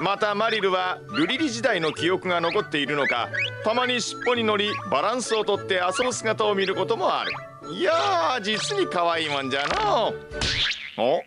またマリルはルリリ時代の記憶が残っているのかたまに尻尾に乗りバランスをとって遊ぶ姿を見ることもある。いや実に可愛いもんじゃのおう